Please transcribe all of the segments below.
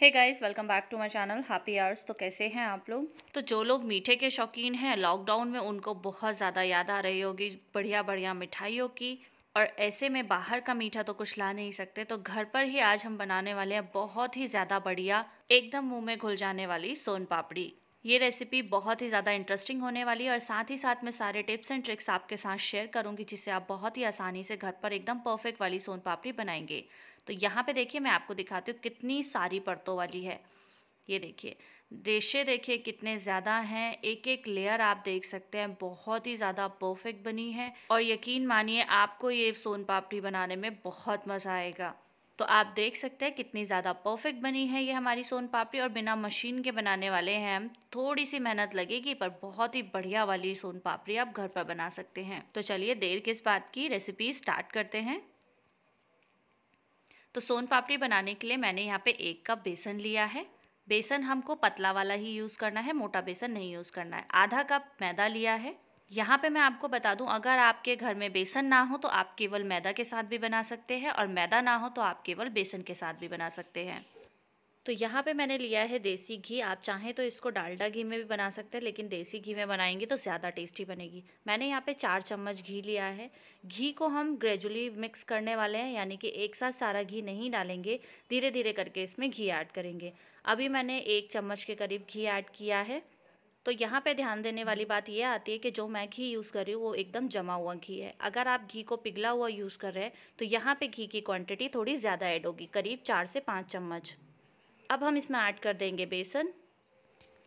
Hey guys welcome back to my channel happy hours तो कैसे हैं आप लोग? तो जो लोग मीठे के शौकीन हैं लॉकडाउन में उनको बहुत ज़्यादा याद आ रही होगी बढ़िया बढ़िया मिठाइयों की। और ऐसे में बाहर का मीठा तो कुछ ला नहीं सकते। तो घर पर ही आज हम बनाने वाले हैं बहुत ही ज़्यादा बढ़िया, एकदम मुँह में घुल जाने वाली सोन पापड़ी। ये रेसिपी बहुत ही ज़्यादा इंटरेस्टिंग होने वाली है और साथ ही साथ मैं सारे टिप्स एंड ट्रिक्स आपके साथ शेयर करूँगी जिससे आप बहुत ही आसानी से घर पर एकदम परफेक्ट वाली सोन पापड़ी बनाएँगे। तो यहाँ पे देखिए, मैं आपको दिखाती हूँ कितनी सारी परतों वाली है। ये देखिए, रेशे देखिए कितने ज़्यादा हैं। एक एक लेयर आप देख सकते हैं, बहुत ही ज़्यादा परफेक्ट बनी है। और यकीन मानिए, आपको ये सोन पापड़ी बनाने में बहुत मज़ा आएगा। तो आप देख सकते हैं कितनी ज़्यादा परफेक्ट बनी है ये हमारी सोन पापड़ी और बिना मशीन के बनाने वाले हैं हम। थोड़ी सी मेहनत लगेगी, पर बहुत ही बढ़िया वाली सोन पापड़ी आप घर पर बना सकते हैं। तो चलिए देर किस बात की रेसिपी स्टार्ट करते हैं। तो सोन पापड़ी बनाने के लिए मैंने यहाँ पे एक कप बेसन लिया है। बेसन हमको पतला वाला ही यूज़ करना है, मोटा बेसन नहीं यूज़ करना है। आधा कप मैदा लिया है। यहाँ पे मैं आपको बता दूँ, अगर आपके घर में बेसन ना हो तो आप केवल मैदा के साथ भी बना सकते हैं और मैदा ना हो तो आप केवल बेसन के साथ भी बना सकते हैं। तो यहाँ पे मैंने लिया है देसी घी, आप चाहें तो इसको डालडा घी में भी बना सकते हैं, लेकिन देसी घी में बनाएँगे तो ज़्यादा टेस्टी बनेगी। मैंने यहाँ पे चार चम्मच घी लिया है। घी को हम ग्रेजुअली मिक्स करने वाले हैं, यानी कि एक साथ सारा घी नहीं डालेंगे धीरे धीरे करके इसमें घी ऐड करेंगे। अभी मैंने एक चम्मच के करीब घी ऐड किया है। तो यहाँ पे ध्यान देने वाली बात यह आती है कि जो मैं घी यूज़ कर रही हूँ वो एकदम जमा हुआ घी है। अगर आप घी को पिघला हुआ यूज़ कर रहे हैं तो यहाँ पे घी की क्वांटिटी थोड़ी ज़्यादा ऐड होगी करीब चार से पाँच चम्मच। अब हम इसमें ऐड कर देंगे बेसन।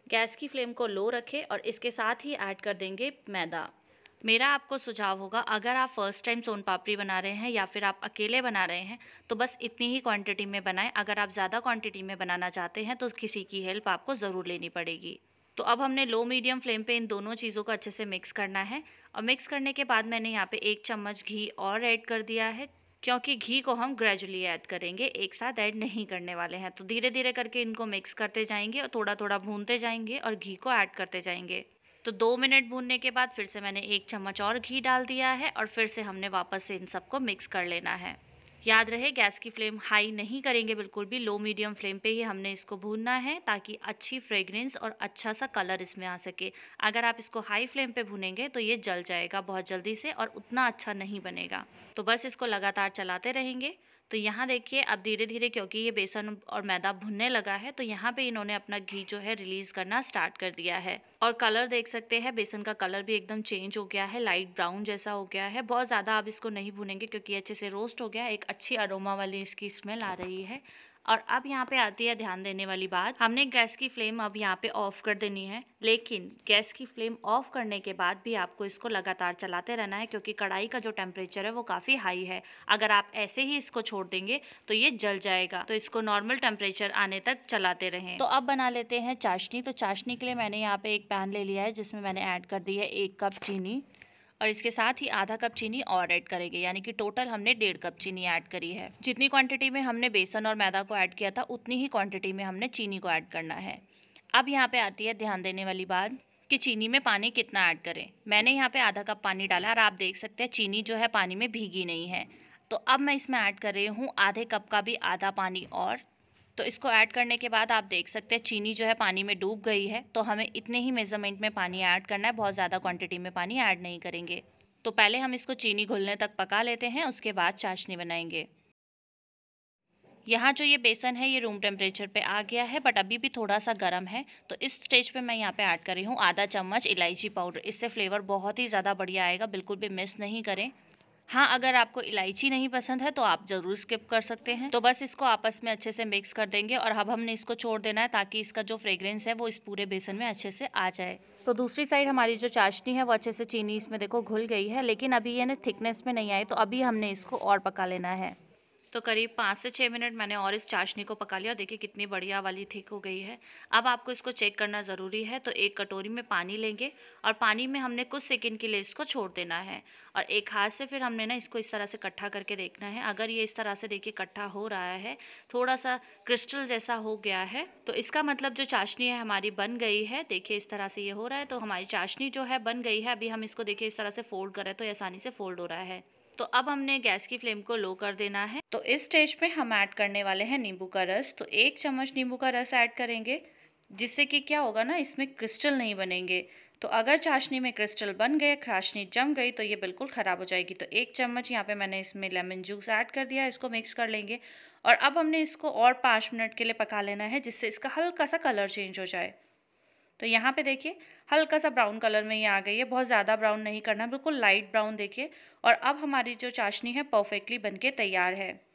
गैस की फ्लेम को लो रखें और इसके साथ ही ऐड कर देंगे मैदा। मेरा आपको सुझाव होगा अगर आप फ़र्स्ट टाइम सोन पापड़ी बना रहे हैं या फिर आप अकेले बना रहे हैं तो बस इतनी ही क्वांटिटी में बनाएँ। अगर आप ज़्यादा क्वांटिटी में बनाना चाहते हैं तो किसी की हेल्प आपको ज़रूर लेनी पड़ेगी। तो अब हमने लो मीडियम फ्लेम पे इन दोनों चीज़ों को अच्छे से मिक्स करना है। और मिक्स करने के बाद मैंने यहाँ पे एक चम्मच घी और ऐड कर दिया है, क्योंकि घी को हम ग्रेजुअली ऐड करेंगे, एक साथ ऐड नहीं करने वाले हैं। तो धीरे धीरे करके इनको मिक्स करते जाएँगे और थोड़ा थोड़ा भूनते जाएँगे और घी को ऐड करते जाएँगे। तो दो मिनट भूनने के बाद फिर से मैंने एक चम्मच और घी डाल दिया है और फिर से हमने वापस से इन सबको मिक्स कर लेना है। याद रहे, गैस की फ्लेम हाई नहीं करेंगे बिल्कुल भी, लो मीडियम फ्लेम पे ही हमने इसको भूनना है ताकि अच्छी फ्रेगरेंस और अच्छा सा कलर इसमें आ सके। अगर आप इसको हाई फ्लेम पे भूनेंगे तो ये जल जाएगा बहुत जल्दी से और उतना अच्छा नहीं बनेगा। तो बस इसको लगातार चलाते रहेंगे। तो यहाँ देखिए अब धीरे धीरे क्योंकि ये बेसन और मैदा भुनने लगा है तो यहाँ पे इन्होंने अपना घी जो है रिलीज़ करना स्टार्ट कर दिया है। और कलर देख सकते हैं, बेसन का कलर भी एकदम चेंज हो गया है, लाइट ब्राउन जैसा हो गया है। बहुत ज़्यादा आप इसको नहीं भुनेंगे क्योंकि अच्छे से रोस्ट हो गया एक अच्छी अरोमा वाली इसकी स्मेल आ रही है। और अब यहाँ पे आती है ध्यान देने वाली बात। हमने गैस की फ्लेम अब यहाँ पे ऑफ़ कर देनी है, लेकिन गैस की फ्लेम ऑफ़ करने के बाद भी आपको इसको लगातार चलाते रहना है, क्योंकि कढ़ाई का जो टेम्परेचर है वो काफ़ी हाई है। अगर आप ऐसे ही इसको छोड़ देंगे तो ये जल जाएगा। तो इसको नॉर्मल टेम्परेचर आने तक चलाते रहें। तो अब बना लेते हैं चाशनी। तो चाशनी के लिए मैंने यहाँ पे एक पैन ले लिया है, जिसमें मैंने ऐड कर दी है एक कप चीनी। और इसके साथ ही आधा कप चीनी और ऐड करेंगे, यानी कि टोटल हमने डेढ़ कप चीनी ऐड करी है। जितनी क्वांटिटी में हमने बेसन और मैदा को ऐड किया था, उतनी ही क्वांटिटी में हमने चीनी को ऐड करना है। अब यहाँ पे आती है ध्यान देने वाली बात कि चीनी में पानी कितना ऐड करें। मैंने यहाँ पे आधा कप पानी डाला और आप देख सकते हैं चीनी जो है पानी में भीगी नहीं है। तो अब मैं इसमें ऐड कर रही हूँ आधे कप का भी आधा पानी और तो इसको ऐड करने के बाद आप देख सकते हैं, चीनी जो है पानी में डूब गई है तो हमें इतने ही मेज़रमेंट में पानी ऐड करना है, बहुत ज़्यादा क्वांटिटी में पानी ऐड नहीं करेंगे। तो पहले हम इसको चीनी घुलने तक पका लेते हैं, उसके बाद चाशनी बनाएँगे। यहाँ जो ये बेसन है, ये रूम टेम्परेचर पे आ गया है बट अभी भी थोड़ा सा गर्म है तो इस स्टेज पे मैं यहाँ पे ऐड कर रही हूँ आधा चम्मच इलायची पाउडर। इससे फ्लेवर बहुत ही ज़्यादा बढ़िया आएगा, बिल्कुल भी मिस नहीं करें। हाँ अगर आपको इलायची नहीं पसंद है तो आप ज़रूर स्किप कर सकते हैं। तो बस इसको आपस में अच्छे से मिक्स कर देंगे और अब हमने इसको छोड़ देना है ताकि इसका जो फ्रेग्रेंस है, वो इस पूरे बेसन में अच्छे से आ जाए। तो दूसरी साइड हमारी जो चाशनी है, वो अच्छे से चीनी इसमें देखो घुल गई है, लेकिन अभी ये ना थिकनेस में नहीं आई तो अभी हमने इसको और पका लेना है। तो करीब पाँच से छः मिनट मैंने और इस चाशनी को पका लिया। देखिए, कितनी बढ़िया वाली थिक हो गई है। अब आपको इसको चेक करना ज़रूरी है। तो एक कटोरी में पानी लेंगे और पानी में हमने कुछ सेकंड के लिए इसको छोड़ देना है। और एक हाथ से फिर हमने ना इसको इस तरह से इकट्ठा करके देखना है। अगर ये इस तरह से देखिए इकट्ठा हो रहा है थोड़ा सा क्रिस्टल जैसा हो गया है तो इसका मतलब जो चाशनी है हमारी बन गई है। देखिए, इस तरह से ये हो रहा है। तो हमारी चाशनी जो है बन गई है। अभी हम इसको देखिए इस तरह से फोल्ड कर तो आसानी से फोल्ड हो रहा है। तो अब हमने गैस की फ्लेम को लो कर देना है। तो इस स्टेज पे हम ऐड करने वाले हैं नींबू का रस। तो एक चम्मच नींबू का रस ऐड करेंगे, जिससे कि क्या होगा ना, इसमें क्रिस्टल नहीं बनेंगे। तो अगर चाशनी में क्रिस्टल बन गए, चाशनी जम गई तो ये बिल्कुल ख़राब हो जाएगी। तो एक चम्मच यहाँ पे मैंने इसमें लेमन जूस ऐड कर दिया इसको मिक्स कर लेंगे। और अब हमने इसको और पाँच मिनट के लिए पका लेना है, जिससे इसका हल्का सा कलर चेंज हो जाए। तो यहाँ पे देखिए हल्का सा ब्राउन कलर में ये आ गई है। बहुत ज़्यादा ब्राउन नहीं करना, बिल्कुल लाइट ब्राउन देखिए। और अब हमारी जो चाशनी है, परफेक्टली बनके तैयार है।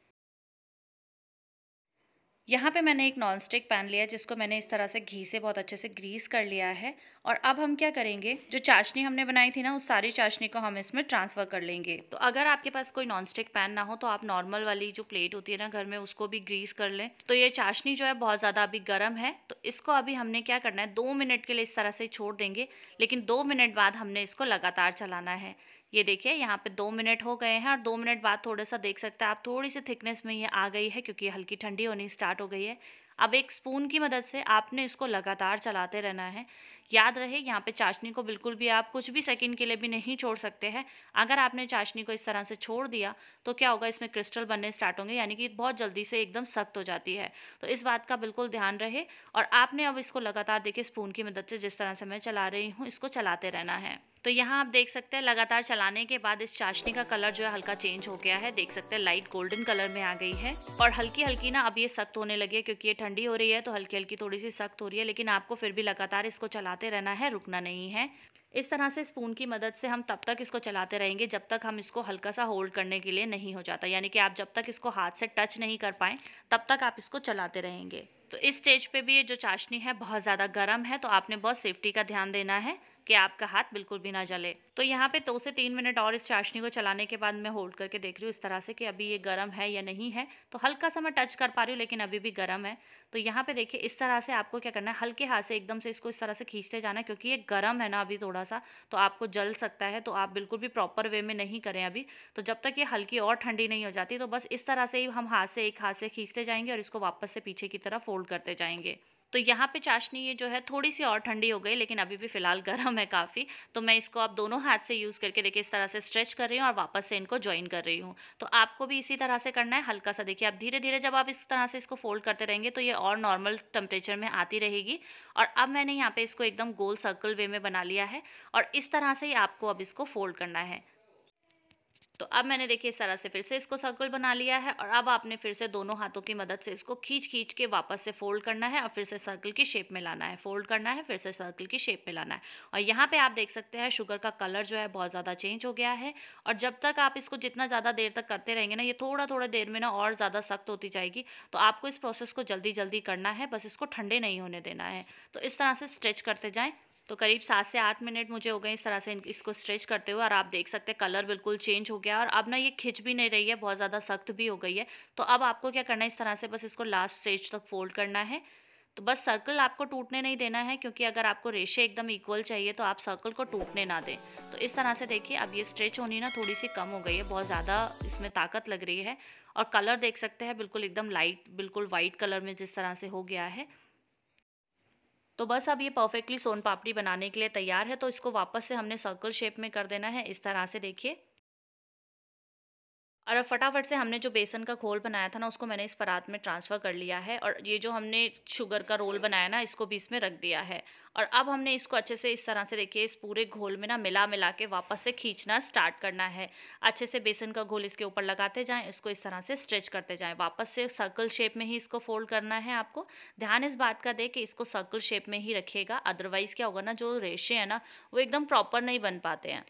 यहाँ पे मैंने एक नॉन स्टिक पैन लिया जिसको मैंने इस तरह से घी से बहुत अच्छे से ग्रीस कर लिया है। और अब हम क्या करेंगे? जो चाशनी हमने बनाई थी ना, उस सारी चाशनी को हम इसमें ट्रांसफ़र कर लेंगे। तो अगर आपके पास कोई नॉन स्टिक पैन ना हो तो आप नॉर्मल वाली जो प्लेट होती है ना घर में, उसको भी ग्रीस कर लें। तो ये चाशनी जो है, बहुत ज़्यादा अभी गर्म है। तो इसको अभी हमने क्या करना है, दो मिनट के लिए इस तरह से छोड़ देंगे, लेकिन दो मिनट बाद हमने इसको लगातार चलाना है। ये देखिए, यहाँ पे दो मिनट हो गए हैं और दो मिनट बाद थोड़ा सा देख सकते हैं आप थोड़ी सी थिकनेस में ये आ गई है क्योंकि हल्की ठंडी होनी स्टार्ट हो गई है। अब एक स्पून की मदद से आपने इसको लगातार चलाते रहना है। याद रहे, यहाँ पे चाशनी को बिल्कुल भी आप कुछ भी सेकंड के लिए भी नहीं छोड़ सकते हैं। अगर आपने चाशनी को इस तरह से छोड़ दिया तो क्या होगा, इसमें क्रिस्टल बनने स्टार्ट होंगे, यानी कि बहुत जल्दी से एकदम सख्त हो जाती है। तो इस बात का बिल्कुल ध्यान रहे और आपने अब इसको लगातार देखिए, स्पून की मदद से जिस तरह से मैं चला रही हूँ, इसको चलाते रहना है। तो यहाँ आप देख सकते हैं, लगातार चलाने के बाद इस चाशनी का कलर जो है, हल्का चेंज हो गया है। देख सकते हैं, लाइट गोल्डन कलर में आ गई है और हल्की हल्की ना अब ये सख्त होने लगी है, क्योंकि ये ठंडी हो रही है तो हल्की हल्की थोड़ी सी सख्त हो रही है, लेकिन आपको फिर भी लगातार इसको चलाते रहना है, रुकना नहीं है। इस तरह से स्पून की मदद से हम तब तक इसको चलाते रहेंगे जब तक हम इसको हल्का सा होल्ड करने के लिए नहीं हो जाता। यानी कि आप जब तक इसको हाथ से टच नहीं कर पाएँ, तब तक आप इसको चलाते रहेंगे। तो इस स्टेज पे भी ये जो चाशनी है, बहुत ज़्यादा गर्म है तो आपने बहुत सेफ्टी का ध्यान देना है। कि आपका हाथ बिल्कुल भी ना जले। तो यहाँ पे दो से तीन मिनट और इस चाशनी को चलाने के बाद मैं होल्ड करके देख रही हूँ इस तरह से कि अभी ये गर्म है या नहीं है। तो हल्का सा मैं टच कर पा रही हूँ, लेकिन अभी भी गर्म है। तो यहाँ पे देखिए, इस तरह से आपको क्या करना है, हल्के हाथ से एकदम से इसको इस तरह से खींचते जाना क्योंकि ये गर्म है ना अभी थोड़ा सा तो आपको जल सकता है। तो आप बिल्कुल भी प्रॉपर वे में नहीं करें अभी। तो जब तक ये हल्की और ठंडी नहीं हो जाती तो बस इस तरह से ही हम हाथ से, एक हाथ से खींचते जाएँगे और इसको वापस से पीछे की तरफ़ फोल्ड करते जाएँगे। तो यहाँ पे चाशनी ये जो है थोड़ी सी और ठंडी हो गई, लेकिन अभी भी फ़िलहाल गर्म है काफ़ी। तो मैं इसको आप दोनों हाथ से यूज़ करके देखिए इस तरह से स्ट्रेच कर रही हूँ और वापस से इनको ज्वाइन कर रही हूँ। तो आपको भी इसी तरह से करना है हल्का सा देखिए। अब धीरे धीरे जब आप इस तरह से इसको फोल्ड करते रहेंगे तो ये और नॉर्मल टेम्परेचर में आती रहेगी। और अब मैंने यहाँ पे इसको एकदम गोल सर्कल वे में बना लिया है और इस तरह से ही आपको अब इसको फोल्ड करना है। तो अब मैंने देखिए इस तरह से फिर से इसको सर्कल बना लिया है और अब आपने फिर से दोनों हाथों की मदद से इसको खींच खींच के वापस से फोल्ड करना है और फिर से सर्कल की शेप में लाना है। फोल्ड करना है, फिर से सर्कल की शेप में लाना है। और यहाँ पे आप देख सकते हैं शुगर का कलर जो है बहुत ज़्यादा चेंज हो गया है और जब तक आप इसको जितना ज़्यादा देर तक करते रहेंगे ना, ये थोड़ा थोड़ा देर में ना और ज़्यादा सख्त होती जाएगी। तो आपको इस प्रोसेस को जल्दी जल्दी करना है, बस इसको ठंडे नहीं होने देना है। तो इस तरह से स्ट्रेच करते जाएँ। तो करीब सात से आठ मिनट मुझे हो गए इस तरह से इसको स्ट्रेच करते हुए और आप देख सकते हैं कलर बिल्कुल चेंज हो गया और अब ना ये खिंच भी नहीं रही है, बहुत ज़्यादा सख्त भी हो गई है। तो अब आपको क्या करना है, इस तरह से बस इसको लास्ट स्टेज तक फोल्ड करना है। तो बस सर्कल आपको टूटने नहीं देना है, क्योंकि अगर आपको रेशे एकदम इक्वल चाहिए तो आप सर्कल को टूटने ना दें। तो इस तरह से देखिए, अब ये स्ट्रेच होनी ना थोड़ी सी कम हो गई है, बहुत ज़्यादा इसमें ताकत लग रही है। और कलर देख सकते हैं, बिल्कुल एकदम लाइट बिल्कुल वाइट कलर में जिस तरह से हो गया है। तो बस अब ये परफेक्टली सोन पापड़ी बनाने के लिए तैयार है तो इसको वापस से हमने सर्कल शेप में कर देना है। इस तरह से देखिए। और अब फटाफट से हमने जो बेसन का घोल बनाया था ना, उसको मैंने इस परात में ट्रांसफ़र कर लिया है और ये जो हमने शुगर का रोल बनाया ना, इसको भी इसमें रख दिया है। और अब हमने इसको अच्छे से इस तरह से देखिए, इस पूरे घोल में ना मिला मिला के वापस से खींचना स्टार्ट करना है। अच्छे से बेसन का घोल इसके ऊपर लगाते जाएँ, इसको इस तरह से स्ट्रेच करते जाएँ। वापस से सर्कल शेप में ही इसको फोल्ड करना है आपको। ध्यान इस बात का दे कि इसको सर्कल शेप में ही रखिएगा अदरवाइज़ क्या होगा ना, जो रेशे हैं ना, वो एकदम प्रॉपर नहीं बन पाते हैं।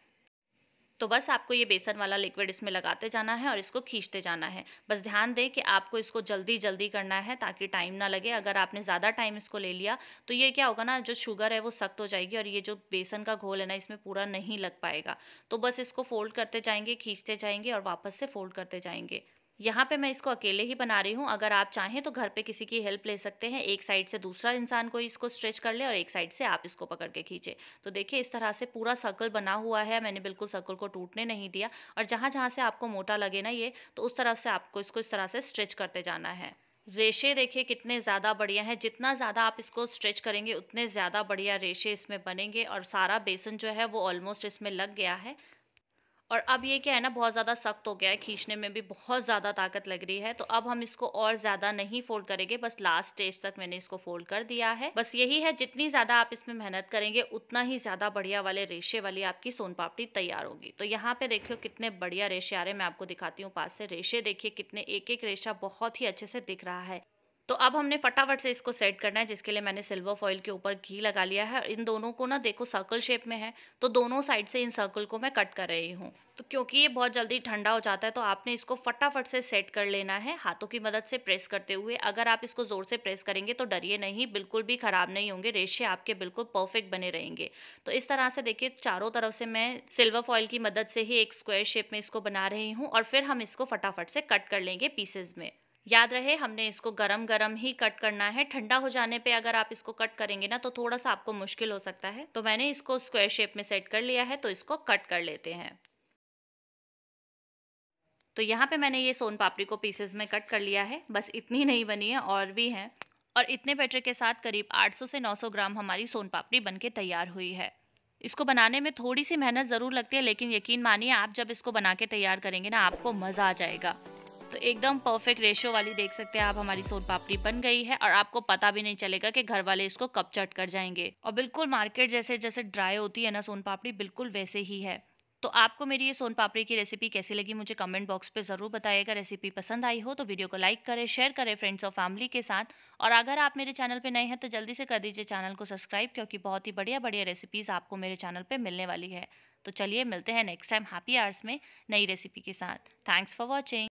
तो बस आपको ये बेसन वाला लिक्विड इसमें लगाते जाना है और इसको खींचते जाना है। बस ध्यान दें कि आपको इसको जल्दी जल्दी करना है ताकि टाइम ना लगे। अगर आपने ज़्यादा टाइम इसको ले लिया तो ये क्या होगा ना, जो शुगर है वो सख्त हो जाएगी और ये जो बेसन का घोल है ना, इसमें पूरा नहीं लग पाएगा। तो बस इसको फोल्ड करते जाएँगे, खींचते जाएँगे और वापस से फोल्ड करते जाएँगे। यहाँ पे मैं इसको अकेले ही बना रही हूँ। अगर आप चाहें तो घर पे किसी की हेल्प ले सकते हैं। एक साइड से दूसरा इंसान को इसको स्ट्रेच कर ले और एक साइड से आप इसको पकड़ के खींचे। तो देखिए, इस तरह से पूरा सर्कल बना हुआ है। मैंने बिल्कुल सर्कल को टूटने नहीं दिया। और जहाँ जहाँ से आपको मोटा लगे ना ये तो उस तरह से आपको इसको इस तरह से स्ट्रेच करते जाना है। रेशे देखिए, कितने ज़्यादा बढ़िया हैं। जितना ज़्यादा आप इसको स्ट्रेच करेंगे, उतने ज़्यादा बढ़िया रेशे इसमें बनेंगे। और सारा बेसन जो है, वो ऑलमोस्ट इसमें लग गया है। और अब ये क्या है ना, बहुत ज़्यादा सख्त हो गया है, खींचने में भी बहुत ज़्यादा ताकत लग रही है। तो अब हम इसको और ज़्यादा नहीं फोल्ड करेंगे, बस लास्ट स्टेज तक मैंने इसको फोल्ड कर दिया है। बस यही है, जितनी ज़्यादा आप इसमें मेहनत करेंगे, उतना ही ज़्यादा बढ़िया वाले रेशे वाली आपकी सोन पापड़ी तैयार होगी। तो यहाँ पे देखियो कितने बढ़िया रेशे आ रहे हैं, मैं आपको दिखाती हूँ पास से। रेशे देखिए कितने एक एक रेशा बहुत ही अच्छे से दिख रहा है। तो अब हमने फटाफट से इसको सेट करना है, जिसके लिए मैंने सिल्वर फॉइल के ऊपर घी लगा लिया है। इन दोनों को ना देखो सर्कल शेप में है तो दोनों साइड से इन सर्कल को मैं कट कर रही हूँ। तो क्योंकि ये बहुत जल्दी ठंडा हो जाता है तो आपने इसको फटाफट से सेट कर लेना है, हाथों की मदद से प्रेस करते हुए। अगर आप इसको ज़ोर से प्रेस करेंगे तो डरिए नहीं, बिल्कुल भी ख़राब नहीं होंगे रेशे आपके बिल्कुल परफेक्ट बने रहेंगे। तो इस तरह से देखिए, चारों तरफ़ से मैं सिल्वर फॉइल की मदद से ही एक स्क्वायर शेप में इसको बना रही हूँ, और फिर हम इसको फटाफट से कट कर लेंगे पीसेज में। याद रहे, हमने इसको गरम गरम ही कट करना है। ठंडा हो जाने पे अगर आप इसको कट करेंगे ना तो थोड़ा सा आपको मुश्किल हो सकता है। तो मैंने इसको स्क्वायर शेप में सेट कर लिया है तो इसको कट कर लेते हैं। तो यहाँ पे मैंने ये सोन पापड़ी को पीसेस में कट कर लिया है। बस इतनी नहीं बनी है, और भी हैं। और इतने बैटर के साथ करीब 800 से 900 ग्राम हमारी सोन पापड़ी बन के तैयार हुई है। इसको बनाने में थोड़ी सी मेहनत ज़रूर लगती है, लेकिन यकीन मानिए, आप जब इसको बना के तैयार करेंगे ना, आपको मज़ा आ जाएगा। तो एकदम परफेक्ट रेशियो वाली देख सकते हैं आप, हमारी सोन पापड़ी बन गई है और आपको पता भी नहीं चलेगा कि घर वाले इसको कब चट कर जाएँगे। और बिल्कुल मार्केट जैसे जैसे ड्राई होती है ना सोन पापड़ी, बिल्कुल वैसे ही है। तो आपको मेरी ये सोन पापड़ी की रेसिपी कैसी लगी मुझे कमेंट बॉक्स पे ज़रूर बताइएगा। रेसिपी पसंद आई हो तो वीडियो को लाइक करें शेयर करें फ्रेंड्स और फैमिली के साथ। और अगर आप मेरे चैनल पे नए हैं तो जल्दी से कर दीजिए चैनल को सब्सक्राइब क्योंकि बहुत ही बढ़िया बढ़िया रेसिपीज़ आपको मेरे चैनल पर मिलने वाली है। तो चलिए मिलते हैं नेक्स्ट टाइम हैप्पी आवर्स में नई रेसिपी के साथ। Thanks for watching